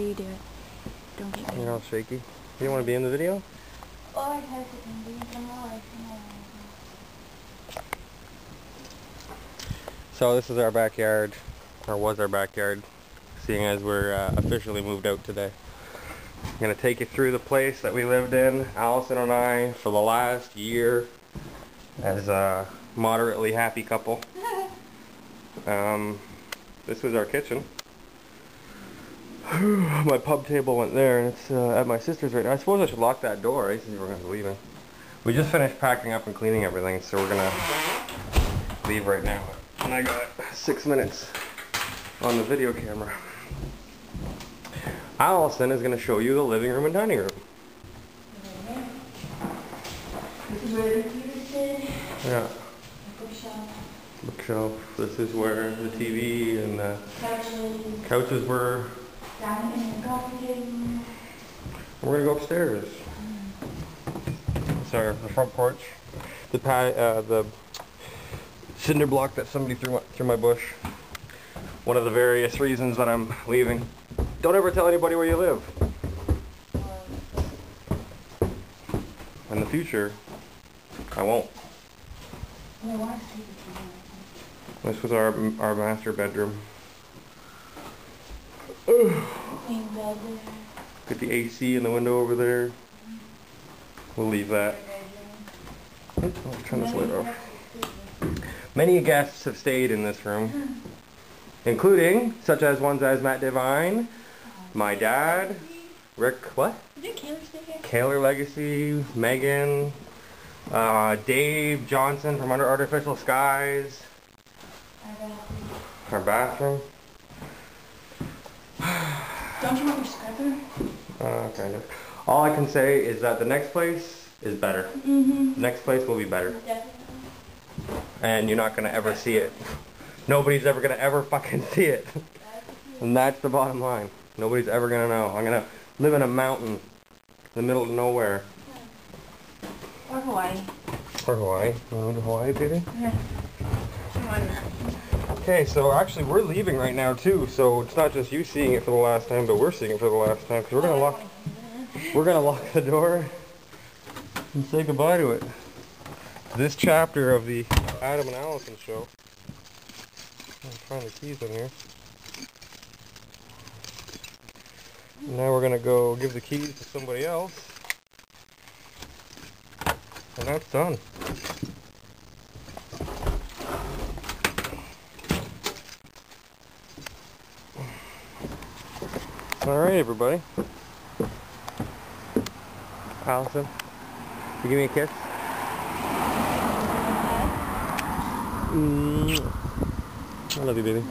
you do it. Don't get me. You're all shaky. You don't want to be in the video? Oh, I have to be more. So this is our backyard, or was our backyard, seeing as we're uh, officially moved out today. I'm going to take you through the place that we lived in, Allison and I, for the last year as a moderately happy couple. Um, this was our kitchen. my pub table went there, and it's uh, at my sister's right now. I suppose I should lock that door, right, since we're going to be leaving. We just finished packing up and cleaning everything, so we're going to leave right now. And I got six minutes on the video camera. Allison is going to show you the living room and dining room. This is where the computer sits. Yeah, Bookshelf. bookshelf. This is where the TV and the Couches. couches were. We're to go upstairs. Our the front porch. The pa- uh, the cinder block that somebody threw through my bush. One of the various reasons that I'm leaving. Don't ever tell anybody where you live. In the future, I won't. This was our our master bedroom. Got the AC in the window over there. We'll leave that. I'll turn this light off. Many guests have stayed in this room, including such as ones as Matt Devine, my dad, Rick, what? Did Kayla stay here? Kaler Legacy, Megan, uh, Dave Johnson from Under Artificial Skies, our bathroom, Don't you want your uh, kind of. All I can say is that the next place is better. Mm-hmm. The next place will be better. Definitely. and you're not gonna ever see it. Nobody's ever gonna ever fucking see it. And that's the bottom line. Nobody's ever gonna know. I'm gonna live in a mountain in the middle of nowhere. Or Hawaii. Or Hawaii. You go to Hawaii, baby? Yeah. Okay, so actually we're leaving right now too, so it's not just you seeing it for the last time, but we're seeing it for the last time, because we're gonna lock, we're gonna lock the door and say goodbye to it. This chapter of the Adam and Allison show. I'm trying to keys in here. Now we're gonna go give the keys to somebody else. And that's done. Alright everybody. Allison, you give me a kiss? Mm. I love you, baby.